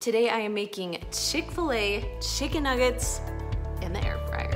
Today I am making Chick-fil-A chicken nuggets in the air fryer.